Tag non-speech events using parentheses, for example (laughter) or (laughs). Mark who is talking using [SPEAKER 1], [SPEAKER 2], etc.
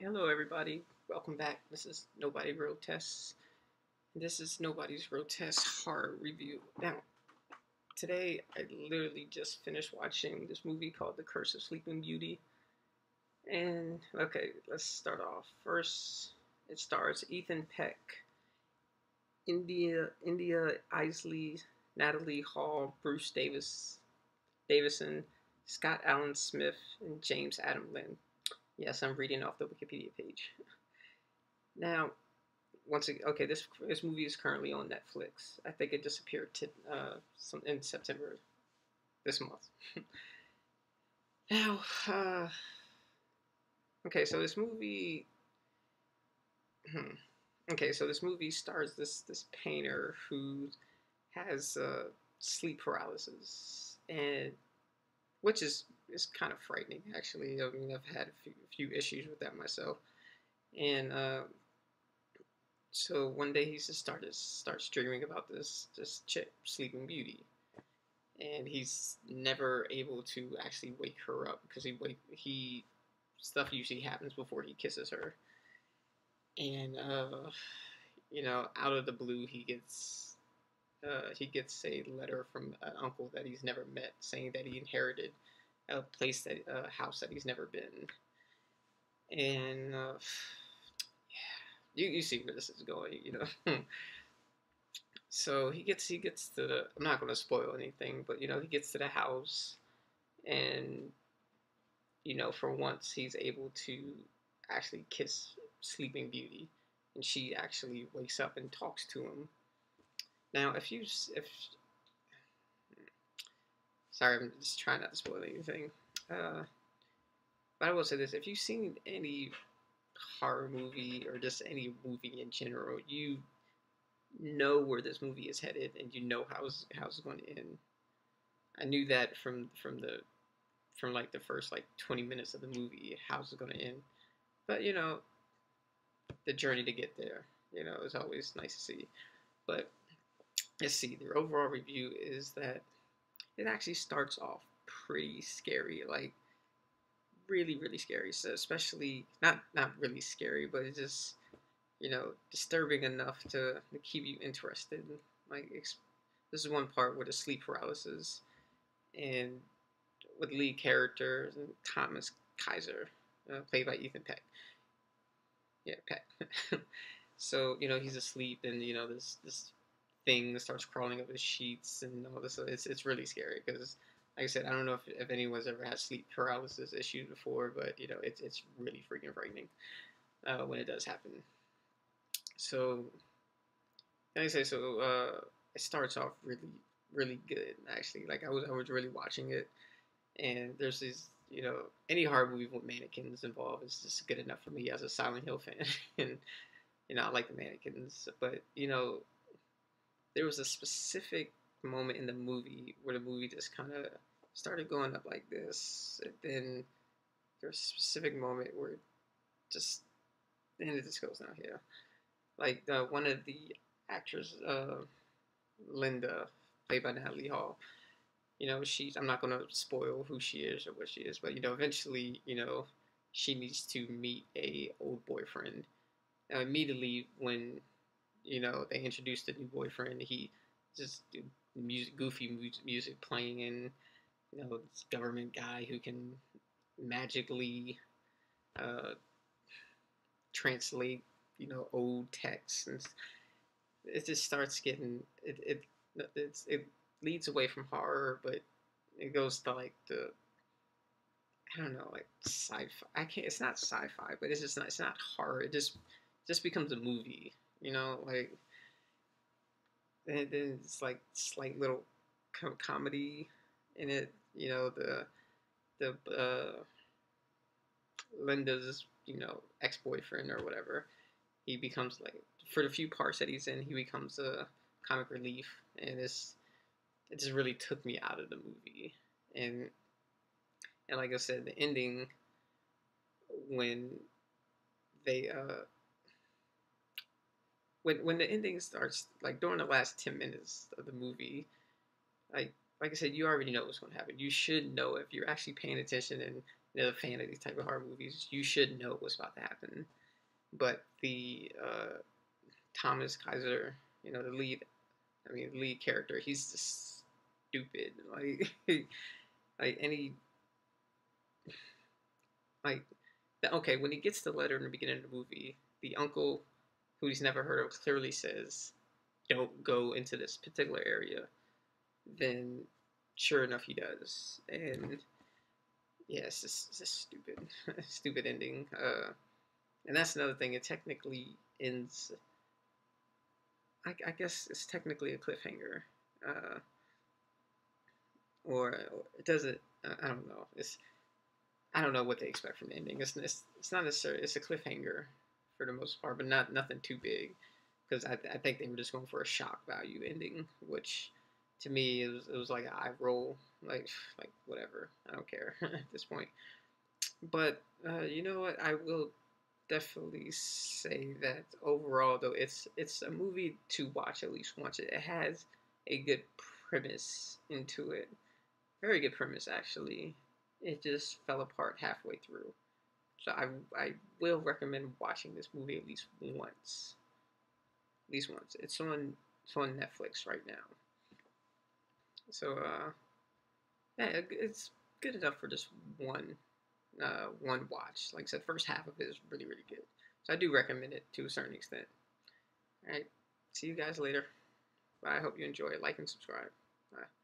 [SPEAKER 1] Hello, everybody. Welcome back. This is Nobody Grotesque. This is Nobody's Grotesque horror review. Now, today I literally just finished watching this movie called The Curse of Sleeping Beauty. And okay, let's start off. First, it stars Ethan Peck, India India Eisley, Natalie Hall, Bruce Davis, Davison, Scott Alan Smith, and James Adam Lynn. Yes, I'm reading off the Wikipedia page. Now, once again, okay, this this movie is currently on Netflix. I think it just appeared to, uh, some, in September this month. (laughs) now, uh, okay, so this movie. Hmm, okay, so this movie stars this this painter who has uh, sleep paralysis, and which is is kind of frightening actually. I mean, I've had a few, few issues with that myself, and uh, so one day he just started starts dreaming about this this chick, Sleeping Beauty, and he's never able to actually wake her up because he wake he stuff usually happens before he kisses her, and uh, you know, out of the blue he gets. Uh, he gets a letter from an uncle that he's never met saying that he inherited a place that a house that he's never been, and uh, yeah, you you see where this is going, you know. (laughs) so he gets he gets to the. I'm not going to spoil anything, but you know he gets to the house, and you know for once he's able to actually kiss Sleeping Beauty, and she actually wakes up and talks to him. Now, if you if Sorry, I'm just trying not to spoil anything. Uh, but I will say this: if you've seen any horror movie or just any movie in general, you know where this movie is headed, and you know how it's, how it's going to end. I knew that from from the from like the first like 20 minutes of the movie, how's it going to end. But you know, the journey to get there, you know, is always nice to see. But let's see, the overall review is that it actually starts off pretty scary, like really, really scary. So especially not not really scary, but it's just you know disturbing enough to, to keep you interested. Like this is one part with the sleep paralysis, and with lead characters and Thomas Kaiser, uh, played by Ethan Peck. Yeah, Peck. (laughs) so you know he's asleep, and you know this this thing starts crawling up the sheets and all this. It's it's really scary because, like I said, I don't know if, if anyone's ever had sleep paralysis issues before, but you know it's it's really freaking frightening uh, when it does happen. So, like I say, so uh, it starts off really really good actually. Like I was I was really watching it, and there's these you know any horror movie with mannequins involved is just good enough for me as a Silent Hill fan, (laughs) and you know I like the mannequins, but you know there was a specific moment in the movie where the movie just kind of started going up like this, and then there was a specific moment where just then it just goes down here. Like uh, one of the actors, uh, Linda, played by Natalie Hall. You know, she's. I'm not gonna spoil who she is or what she is, but you know, eventually, you know, she needs to meet a old boyfriend. And immediately when you know, they introduced a new boyfriend. He just music, goofy music playing, and you know, this government guy who can magically uh, translate, you know, old texts, and it just starts getting it. It it leads away from horror, but it goes to like the I don't know, like sci-fi. I can't. It's not sci-fi, but it's just not. It's not horror. It just just becomes a movie you know, like and then it's like slight little com- comedy in it. You know, the the uh, Linda's you know ex boyfriend or whatever. He becomes like for the few parts that he's in, he becomes a comic relief, and it's it just really took me out of the movie. And and like I said, the ending when they uh when when the ending starts, like during the last ten minutes of the movie, like like I said, you already know what's going to happen. You should know if you're actually paying attention and you're a fan of these type of horror movies, you should know what's about to happen. But the uh, Thomas Kaiser, you know, the lead, I mean, lead character, he's just stupid. (laughs) Like, like any, like, okay, when he gets the letter in the beginning of the movie, the uncle, who he's never heard of, clearly says, "Don't go into this particular area." Then, sure enough, he does, and yeah, it's just, it's just stupid, (laughs) stupid ending. Uh, and that's another thing. It technically ends. I, I guess it's technically a cliffhanger, uh, or it doesn't. I don't know. It's I don't know what they expect from the ending. It's it's, it's not necessarily it's a cliffhanger for the most part, but not nothing too big because I, I think they were just going for a shock value ending, which to me it was, it was like an eye roll, like (sighs) like whatever. I don't care (laughs) at this point. But uh, you know what? I will definitely say that overall, though, it's it's a movie to watch at least once. It has a good premise into it, very good premise actually. It just fell apart halfway through. So I I will recommend watching this movie at least once. At least once. It's on it's on Netflix right now. So uh, yeah, it's good enough for just one uh, one watch. Like I said, first half of it is really really good. So I do recommend it to a certain extent. All right, see you guys later. Bye. I hope you enjoy. Like and subscribe. Bye.